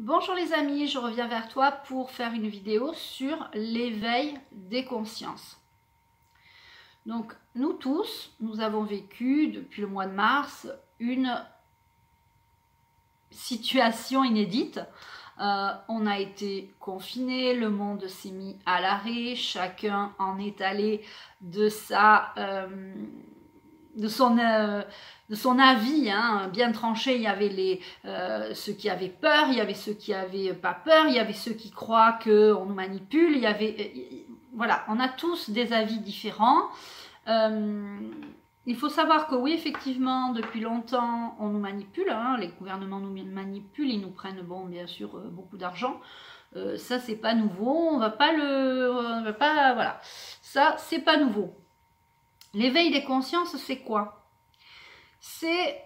Bonjour les amis, je reviens vers toi pour faire une vidéo sur l'éveil des consciences. Donc nous tous, nous avons vécu depuis le mois de mars une situation inédite. Euh, on a été confinés, le monde s'est mis à l'arrêt, chacun en est allé de sa... Euh, de son, euh, de son avis hein, bien tranché. Il y avait euh, ceux qui avaient peur, il y avait ceux qui n'avaient pas peur, il y avait ceux qui croient qu'on nous manipule. Il y avait, euh, voilà, on a tous des avis différents. il faut savoir que oui, effectivement, depuis longtemps, on nous manipule. Hein, les gouvernements nous manipulent, ils nous prennent, bon, bien sûr, beaucoup d'argent. ça, c'est pas nouveau. On va pas le, va pas, voilà. Ça, c'est pas nouveau. L'éveil des consciences, c'est quoi? C'est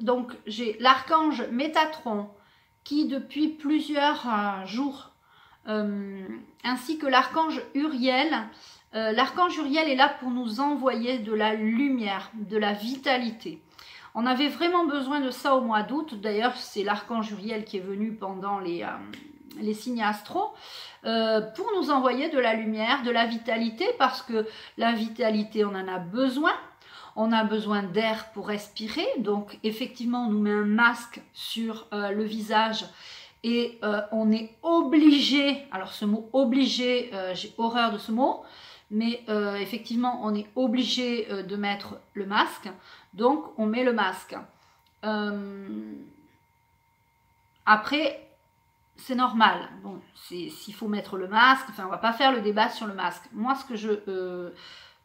donc j'ai l'archange Métatron qui depuis plusieurs euh, jours, euh, ainsi que l'archange Uriel. Euh, l'archange Uriel est là pour nous envoyer de la lumière, de la vitalité. On avait vraiment besoin de ça au mois d'août. D'ailleurs, c'est l'archange Uriel qui est venu pendant les, les signes astro, euh, pour nous envoyer de la lumière, de la vitalité, parce que la vitalité, on en a besoin. On a besoin d'air pour respirer, donc effectivement, on nous met un masque sur euh, le visage et euh, on est obligé, alors ce mot obligé, j'ai horreur de ce mot, mais effectivement, on est obligé de mettre le masque, donc on met le masque. après, c'est normal. Bon, s'il faut mettre le masque, enfin, on va pas faire le débat sur le masque. Moi, ce que je. Euh,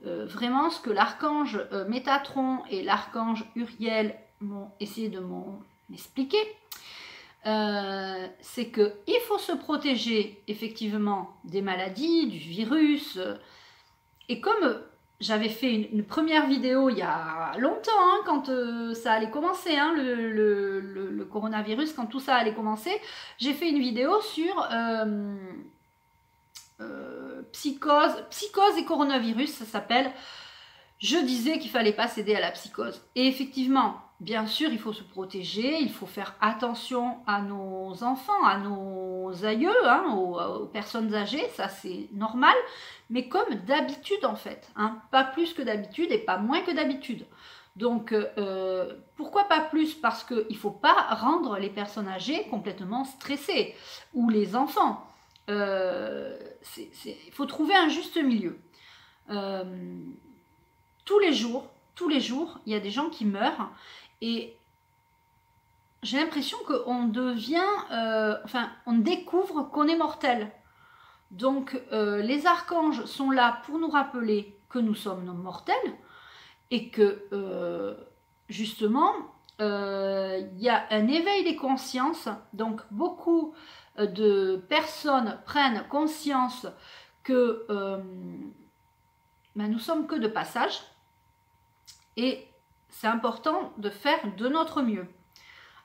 euh, vraiment, ce que l'archange euh, Métatron et l'archange Uriel m'ont essayé de m'expliquer, c'est qu'il faut se protéger effectivement des maladies, du virus. et comme j'avais fait une, première vidéo il y a longtemps, hein, quand euh, ça allait commencer, hein, le, coronavirus, quand tout ça allait commencer. J'ai fait une vidéo sur euh, euh, psychose, psychose et coronavirus, ça s'appelle. Je disais qu'il fallait pas céder à la psychose. Et effectivement, bien sûr, il faut se protéger, il faut faire attention à nos enfants, à nos aïeux, hein, aux, personnes âgées, ça c'est normal, mais comme d'habitude en fait, hein, pas plus que d'habitude et pas moins que d'habitude. Donc euh, pourquoi pas plus? Parce qu'il ne faut pas rendre les personnes âgées complètement stressées, ou les enfants. Euh, il faut trouver un juste milieu. Euh, tous les jours, tous les jours, il y a des gens qui meurent et j'ai l'impression qu'on devient, euh, enfin, on découvre qu'on est mortel. Donc, euh, les archanges sont là pour nous rappeler que nous sommes mortels et que, euh, justement, il y a un éveil des consciences. Donc, beaucoup de personnes prennent conscience que ben, nous sommes que de passage et c'est important de faire de notre mieux.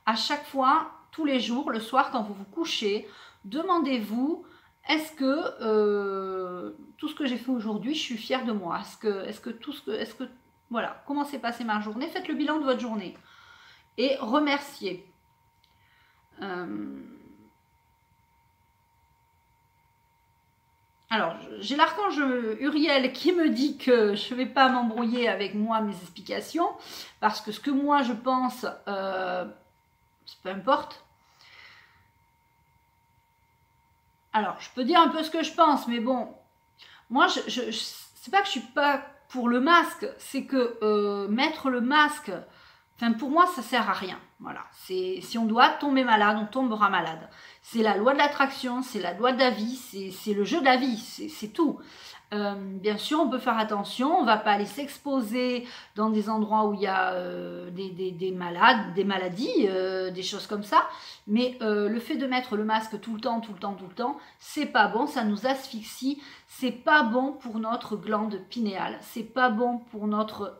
À chaque fois, tous les jours, le soir, quand vous vous couchez, demandez-vous est-ce que euh, tout ce que j'ai fait aujourd'hui, je suis fière de moi? Est-ce que, est que tout ce que, est-ce que, voilà, comment s'est passée ma journée? Faites le bilan de votre journée et remerciez. Euh, Alors, j'ai l'archange Uriel qui me dit que je ne vais pas m'embrouiller avec moi mes explications, parce que ce que moi je pense, euh, peu importe. Alors, je peux dire un peu ce que je pense, mais bon, moi, je, je, pas que je suis pas pour le masque, c'est que euh, mettre le masque, pour moi, ça sert à rien. Voilà, si on doit tomber malade, on tombera malade. C'est la loi de l'attraction, c'est la loi de la vie, c'est le jeu de la vie, c'est tout. Euh, bien sûr, on peut faire attention, on ne va pas aller s'exposer dans des endroits où il y a euh, des, malades, des maladies, euh, des choses comme ça. Mais le fait de mettre le masque tout le temps, tout le temps, tout le temps, c'est pas bon, ça nous asphyxie, c'est pas bon pour notre glande pinéale, c'est pas bon pour notre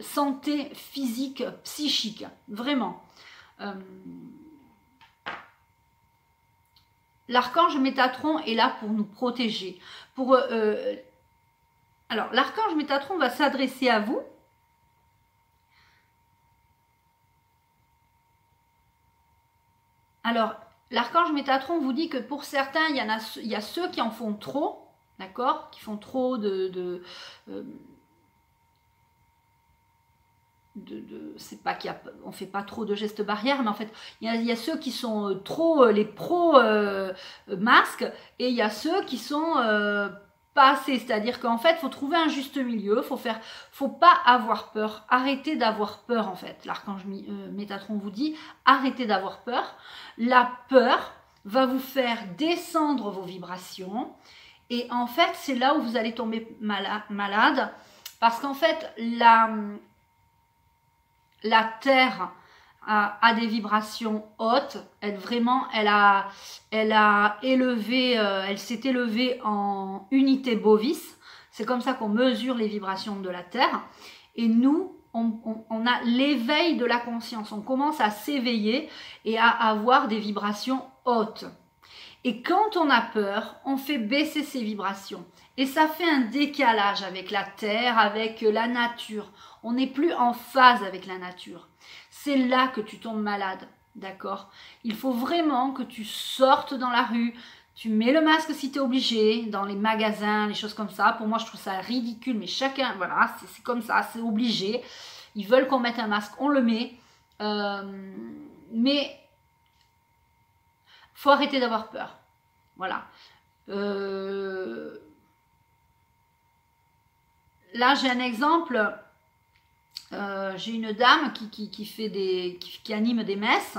santé physique, psychique, vraiment. L'archange Métatron est là pour nous protéger. Pour, euh, euh, alors, l'archange Métatron va s'adresser à vous. Alors, l'archange Métatron vous dit que pour certains, il y, a, ceux qui en font trop, d'accord Qui font trop de... de euh, de, c'est pas qu'il on fait pas trop de gestes barrières, mais en fait, il y a, ceux qui sont euh, trop euh, les pros masques et il y a ceux qui sont pas assez. C'est-à-dire qu'en fait, faut trouver un juste milieu, faut faire, faut pas avoir peur. Arrêtez d'avoir peur en fait. L'archange Métatron vous dit, arrêtez d'avoir peur. La peur va vous faire descendre vos vibrations et en fait, c'est là où vous allez tomber malade, parce qu'en fait, la, la Terre a, des vibrations hautes. Elle vraiment, elle a, elle a élevé, euh, elle s'est élevée en unité bovis. C'est comme ça qu'on mesure les vibrations de la Terre. Et nous, on, on a l'éveil de la conscience. On commence à s'éveiller et à avoir des vibrations hautes. Et quand on a peur, on fait baisser ses vibrations. Et ça fait un décalage avec la terre, avec la nature. On n'est plus en phase avec la nature. C'est là que tu tombes malade. D'accord? Il faut vraiment que tu sortes dans la rue. Tu mets le masque si tu es obligé, dans les magasins, les choses comme ça. Pour moi, je trouve ça ridicule, mais chacun, voilà, c'est comme ça, c'est obligé. Ils veulent qu'on mette un masque, on le met. Euh, mais faut arrêter d'avoir peur. Voilà. Euh, là, j'ai un exemple. Euh, j'ai une dame qui, fait des, qui, anime des messes.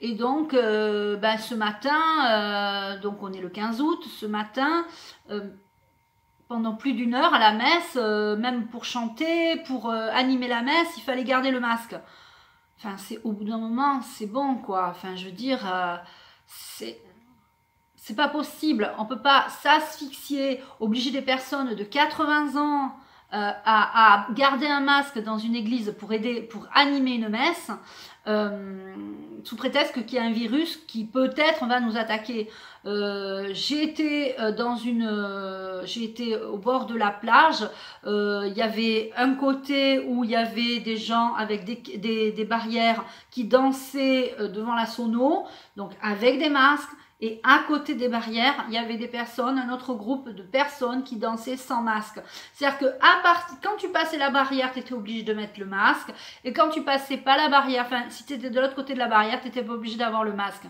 Et donc, euh, ben, ce matin, donc on est le 15 août, ce matin, pendant plus d'une heure à la messe, même pour chanter, pour animer la messe, il fallait garder le masque. Enfin, c'est au bout d'un moment, c'est bon, quoi. Enfin, je veux dire, c'est c'est pas possible. On peut pas s'asphyxier, obliger des personnes de 80 ans euh, à, garder un masque dans une église pour aider, pour animer une messe, euh, sous prétexte qu'il y a un virus qui peut-être va nous attaquer. Euh, j'ai été dans une, j'ai été au bord de la plage. Il y avait un côté où il y avait des gens avec des, des barrières qui dansaient devant la sono, donc avec des masques. Et à côté des barrières, il y avait des personnes, un autre groupe de personnes qui dansaient sans masque. C'est-à-dire que à partir, quand tu passais la barrière, tu étais obligé de mettre le masque. Et quand tu passais pas la barrière, enfin, si tu étais de l'autre côté de la barrière, tu n'étais pas obligé d'avoir le masque.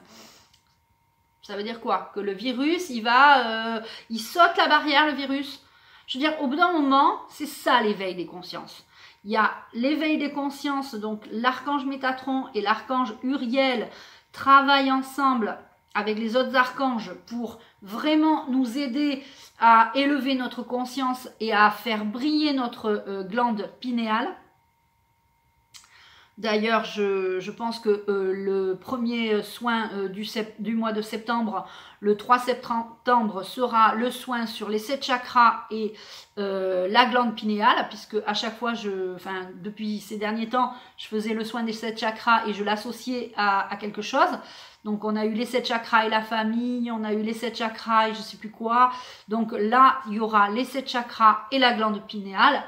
Ça veut dire quoi? Que le virus, il va, euh, il saute la barrière, le virus. Je veux dire, au bout d'un moment, c'est ça l'éveil des consciences. Il y a l'éveil des consciences, donc l'archange Métatron et l'archange Uriel travaillent ensemble avec les autres archanges pour vraiment nous aider à élever notre conscience et à faire briller notre euh, glande pinéale. D'ailleurs, je, pense que euh, le premier soin euh, du, du, mois de septembre, le 3 septembre, sera le soin sur les sept chakras et la glande pinéale, puisque à chaque fois, je, enfin, depuis ces derniers temps, je faisais le soin des sept chakras et je l'associais à, quelque chose. Donc on a eu les sept chakras et la famille, on a eu les sept chakras et je sais plus quoi. Donc là, il y aura les sept chakras et la glande pinéale.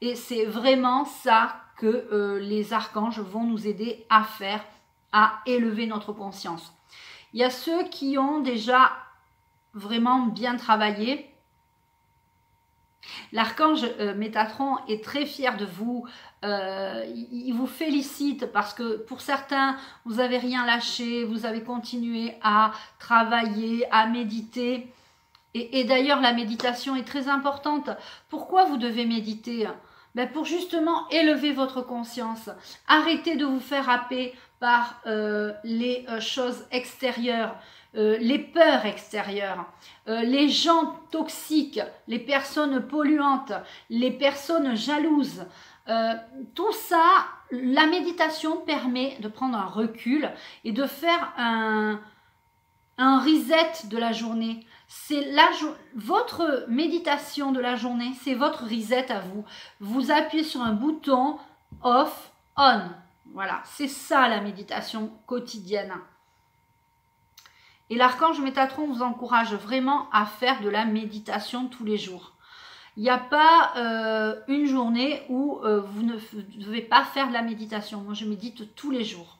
Et c'est vraiment ça que euh, les archanges vont nous aider à faire, à élever notre conscience. Il y a ceux qui ont déjà vraiment bien travaillé, L'archange euh, Métatron est très fier de vous. Euh, il vous félicite parce que pour certains, vous n'avez rien lâché, vous avez continué à travailler, à méditer. Et, d'ailleurs, la méditation est très importante. Pourquoi vous devez méditer? Ben Pour justement élever votre conscience. Arrêtez de vous faire happer par euh, les choses extérieures. Euh, les peurs extérieures, euh, les gens toxiques, les personnes polluantes, les personnes jalouses. Euh, tout ça, la méditation permet de prendre un recul et de faire un, un reset de la journée. C'est votre méditation de la journée, c'est votre reset à vous. Vous appuyez sur un bouton off, on. Voilà, c'est ça la méditation quotidienne. Et l'archange Métatron vous encourage vraiment à faire de la méditation tous les jours. Il n'y a pas euh, une journée où euh, vous ne devez pas faire de la méditation. Moi, je médite tous les jours.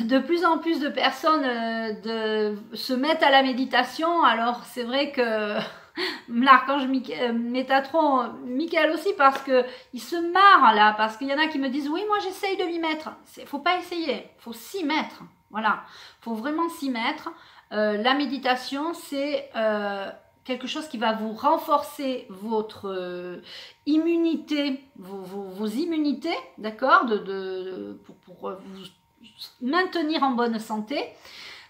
de plus en plus de personnes de, se mettent à la méditation. Alors c'est vrai que l'archange euh, Métatron, Michael aussi, parce que il se marre là, parce qu'il y en a qui me disent oui, moi j'essaye de m'y mettre. Il faut pas essayer, faut s'y mettre. Voilà, faut vraiment s'y mettre. Euh, la méditation, c'est euh, quelque chose qui va vous renforcer votre immunité, vos, immunités, d'accord, de, pour, pour vous maintenir en bonne santé.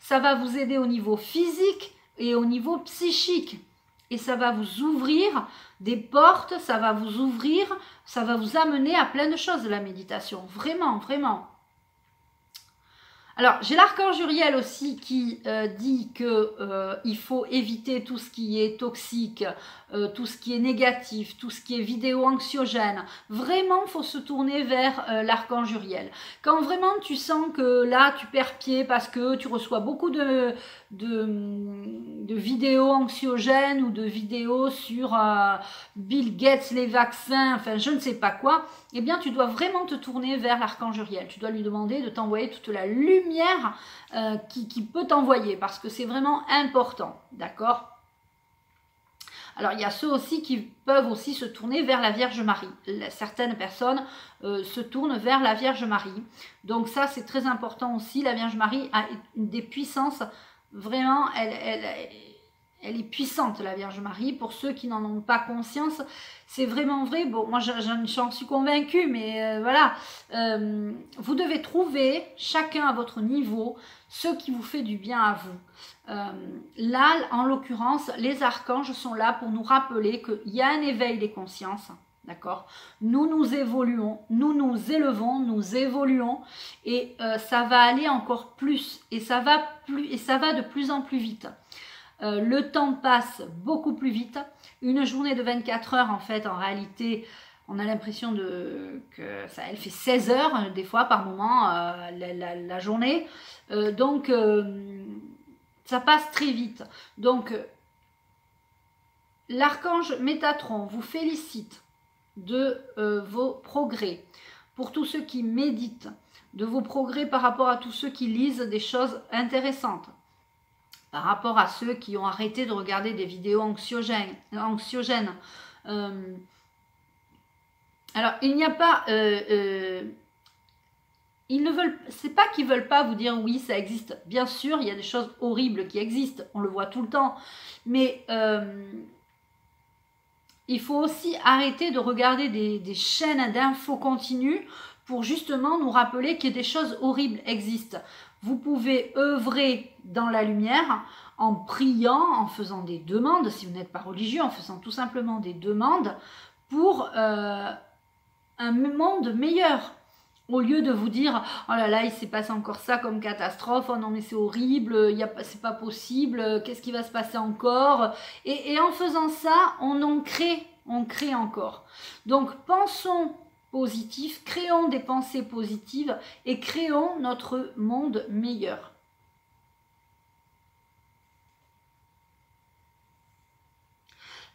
Ça va vous aider au niveau physique et au niveau psychique et ça va vous ouvrir des portes, ça va vous ouvrir, ça va vous amener à plein de choses la méditation. Vraiment, vraiment. Alors, j'ai l'archange Uriel aussi qui euh, dit qu'il euh, faut éviter tout ce qui est toxique, euh, tout ce qui est négatif, tout ce qui est vidéo anxiogène. Vraiment, il faut se tourner vers l'archange Uriel. Quand vraiment tu sens que là, tu perds pied parce que tu reçois beaucoup de, vidéos anxiogènes ou de vidéos sur euh, Bill Gates, les vaccins, enfin je ne sais pas quoi, eh bien tu dois vraiment te tourner vers l'archange Uriel. Tu dois lui demander de t'envoyer toute la lumière euh, qui, peut t'envoyer parce que c'est vraiment important, d'accord? Alors il y a ceux aussi qui peuvent aussi se tourner vers la Vierge Marie. Certaines personnes euh, se tournent vers la Vierge Marie. Donc ça c'est très important aussi. La Vierge Marie a des puissances Vraiment, elle, est puissante, la Vierge Marie. Pour ceux qui n'en ont pas conscience, c'est vraiment vrai. Bon, moi, j'en suis convaincue, mais euh, voilà. Euh, vous devez trouver, chacun à votre niveau, ce qui vous fait du bien à vous. Euh, là, en l'occurrence, les archanges sont là pour nous rappeler qu'il y a un éveil des consciences D'accord? Nous nous évoluons, nous nous élevons, nous évoluons et ça va aller encore plus et ça va plus et ça va de plus en plus vite. Euh, le temps passe beaucoup plus vite. Une journée de 24 heures en fait en réalité on a l'impression de que ça elle fait 16 heures euh, des fois par moment la, journée. donc ça passe très vite. Donc l'archange Métatron vous félicite de euh, vos progrès. Pour tous ceux qui méditent, de vos progrès par rapport à tous ceux qui lisent des choses intéressantes. Par rapport à ceux qui ont arrêté de regarder des vidéos anxiogènes. Euh, alors, il n'y a pas... Euh, ils ne veulent, c'est pas qu'ils veulent pas vous dire oui, ça existe. Bien sûr, il y a des choses horribles qui existent, on le voit tout le temps. Mais il faut aussi arrêter de regarder des, chaînes d'infos continues pour justement nous rappeler que des choses horribles existent. Vous pouvez œuvrer dans la lumière en priant, en faisant des demandes, si vous n'êtes pas religieux, en faisant tout simplement des demandes pour euh, un monde meilleur. Au lieu de vous dire oh là là il s'est passé encore ça comme catastrophe, oh non mais c'est horrible, c'est pas possible, qu'est-ce qui va se passer encore? Et, et, en faisant ça, on en crée, on crée encore. Donc pensons positif, créons des pensées positives et créons notre monde meilleur.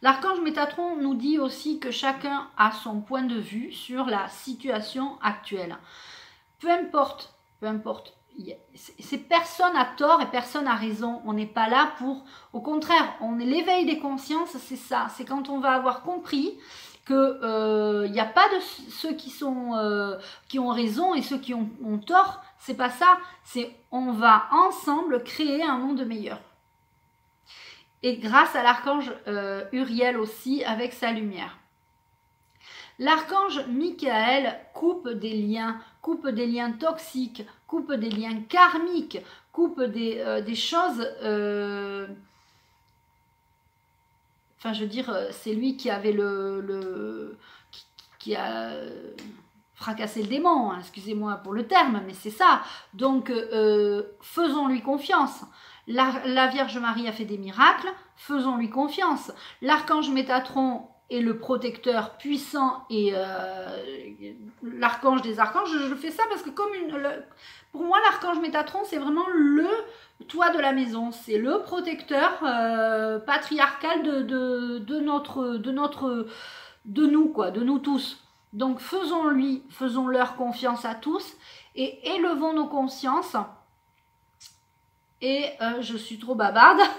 L'archange Métatron nous dit aussi que chacun a son point de vue sur la situation actuelle. Peu importe, peu importe, c'est personne a tort et personne a raison. On n'est pas là pour, au contraire, on est l'éveil des consciences, c'est ça. C'est quand on va avoir compris que il euh, n'y a pas de ceux euh, qui ont raison et ceux qui ont, tort. C'est pas ça. C'est on va ensemble créer un monde meilleur et grâce à l'archange euh, Uriel aussi avec sa lumière. L'archange Michael coupe des liens, coupe des liens toxiques, coupe des liens karmiques, coupe des, choses... je veux dire, c'est lui qui avait le... qui, a fracassé le démon, hein, excusez-moi pour le terme, mais c'est ça. Donc, faisons-lui confiance. La, Vierge Marie a fait des miracles, faisons-lui confiance. L'archange Métatron est le protecteur puissant et euh, l'archange des archanges. Je, fais ça parce que comme une, pour moi, l'archange Métatron, c'est vraiment le toit de la maison. C'est le protecteur euh, patriarcal de, notre, de notre, de nous quoi, de nous tous. Donc faisons-lui, faisons leur confiance à tous et élevons nos consciences et euh, je suis trop bavarde.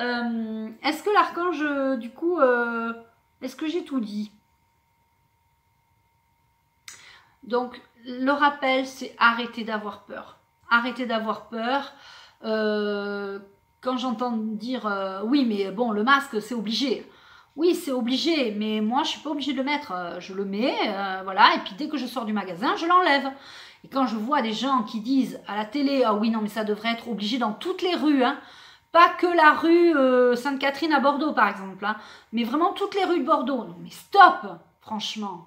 Euh, est-ce que l'archange, du coup, est-ce que j'ai tout dit? Donc, le rappel, c'est arrêter d'avoir peur. Arrêter d'avoir peur. quand j'entends dire oui, mais bon, le masque, c'est obligé. Oui, c'est obligé, mais moi, je suis pas obligée de le mettre. Je le mets, voilà, et puis dès que je sors du magasin, je l'enlève. Et quand je vois des gens qui disent à la télé, ah oui, non, mais ça devrait être obligé dans toutes les rues, hein, pas que la rue euh, Sainte-Catherine à Bordeaux, par exemple, hein, mais vraiment toutes les rues de Bordeaux. Non, mais stop, franchement.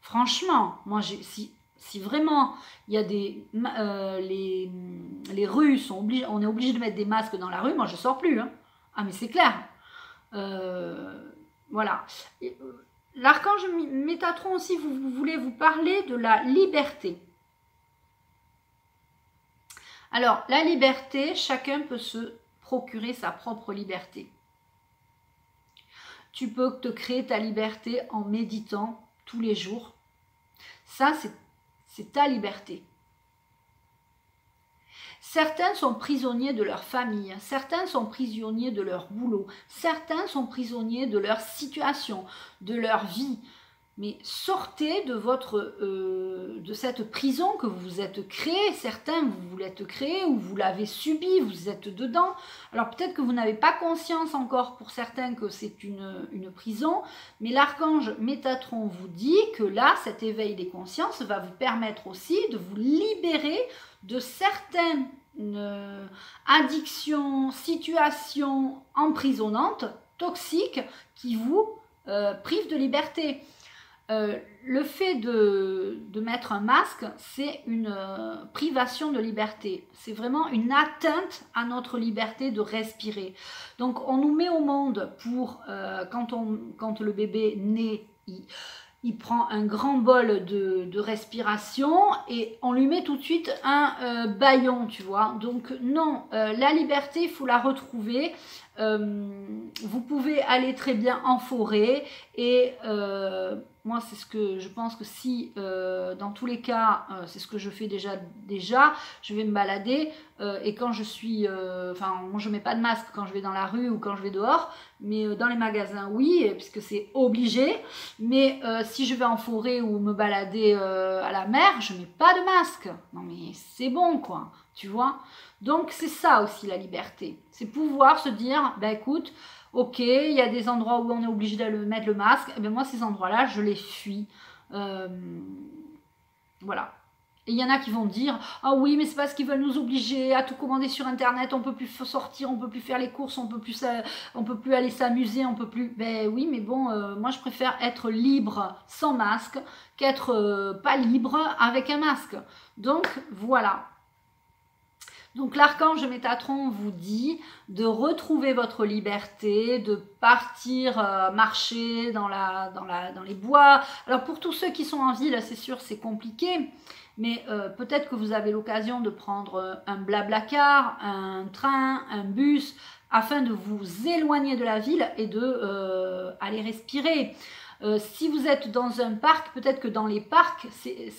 Franchement, moi, si, si vraiment il y a des. Euh, les, les rues sont obligées, on est obligé de mettre des masques dans la rue, moi, je sors plus. Hein. Ah, mais c'est clair. Euh, voilà. L'archange Métatron aussi, vous voulez vous parler de la liberté. Alors, la liberté, chacun peut se procurer sa propre liberté. Tu peux te créer ta liberté en méditant tous les jours. Ça, c'est ta liberté. Certains sont prisonniers de leur famille, certains sont prisonniers de leur boulot, certains sont prisonniers de leur situation, de leur vie, mais sortez de votre euh, de cette prison que vous vous êtes créée. Certains vous, vous l'êtes créée ou vous l'avez subi, vous êtes dedans. Alors peut-être que vous n'avez pas conscience encore pour certains que c'est une, une prison, mais l'archange Métatron vous dit que là, cet éveil des consciences va vous permettre aussi de vous libérer de certaines euh, addictions, situations emprisonnantes, toxiques, qui vous euh, privent de liberté. Euh, le fait de, mettre un masque, c'est une euh, privation de liberté. C'est vraiment une atteinte à notre liberté de respirer. Donc on nous met au monde pour, euh, quand, on, quand le bébé naît, il, prend un grand bol de, respiration et on lui met tout de suite un baillon, tu vois. Donc non, la liberté, il faut la retrouver. vous pouvez aller très bien en forêt et moi, c'est ce que je pense que si, euh, dans tous les cas, euh, c'est ce que je fais déjà, déjà, je vais me balader euh, et quand je suis, enfin, moi je mets pas de masque quand je vais dans la rue ou quand je vais dehors, mais dans les magasins, oui, puisque c'est obligé. Mais si je vais en forêt ou me balader à la mer, je mets pas de masque. Non, mais c'est bon, quoi, tu vois. Donc c'est ça aussi la liberté, c'est pouvoir se dire, ben écoute. Ok, il y a des endroits où on est obligé de mettre le masque. Et eh bien moi, ces endroits-là, je les fuis. Euh, voilà. Et il y en a qui vont dire Ah oui, mais c'est parce qu'ils veulent nous obliger à tout commander sur Internet, on peut plus sortir, on peut plus faire les courses, on peut plus, on peut plus aller s'amuser, on peut plus. Ben oui, mais bon, euh, moi je préfère être libre sans masque qu'être euh, pas libre avec un masque. Donc voilà. Donc l'archange Métatron vous dit de retrouver votre liberté, de partir euh, marcher dans, les bois. Alors pour tous ceux qui sont en ville, c'est sûr c'est compliqué, mais euh, peut-être que vous avez l'occasion de prendre euh, un blablacar, un train, un bus, afin de vous éloigner de la ville et de aller respirer. Si vous êtes dans un parc, peut-être que dans les parcs,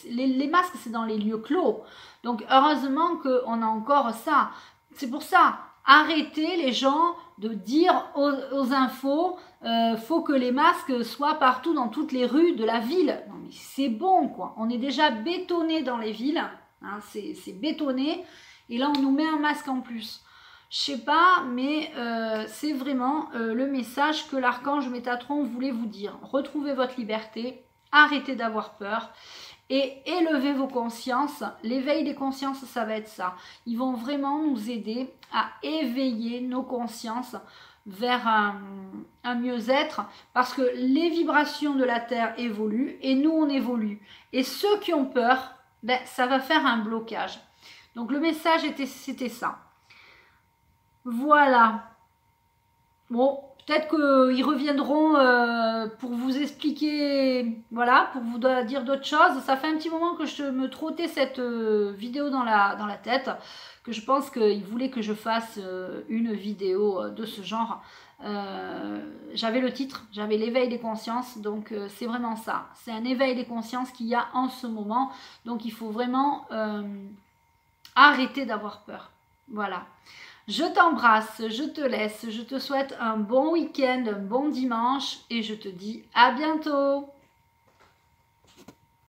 les masques, c'est dans les lieux clos. Donc heureusement qu'on a encore ça. C'est pour ça, arrêtez les gens de dire aux, infos, euh, faut que les masques soient partout dans toutes les rues de la ville. Non mais c'est bon quoi. On est déjà bétonné dans les villes, hein, c'est bétonné, et là on nous met un masque en plus. Je sais pas, mais euh, c'est vraiment euh, le message que l'archange Métatron voulait vous dire. Retrouvez votre liberté, arrêtez d'avoir peur et élevez vos consciences. L'éveil des consciences, ça va être ça. Ils vont vraiment nous aider à éveiller nos consciences vers un, mieux-être parce que les vibrations de la Terre évoluent et nous, on évolue. Et ceux qui ont peur, ben, ça va faire un blocage. Donc le message, était, c'était ça. Voilà. Bon, Peut-être qu'ils reviendront euh, pour vous expliquer, voilà, pour vous dire d'autres choses. Ça fait un petit moment que je me trottais cette euh, vidéo dans la, tête, que je pense qu'ils voulaient que je fasse euh, une vidéo de ce genre. j'avais le titre, j'avais l'éveil des consciences, donc c'est vraiment ça. C'est un éveil des consciences qu'il y a en ce moment, donc il faut vraiment arrêter d'avoir peur. Voilà. Je t'embrasse, je te laisse, je te souhaite un bon week-end, un bon dimanche et je te dis à bientôt.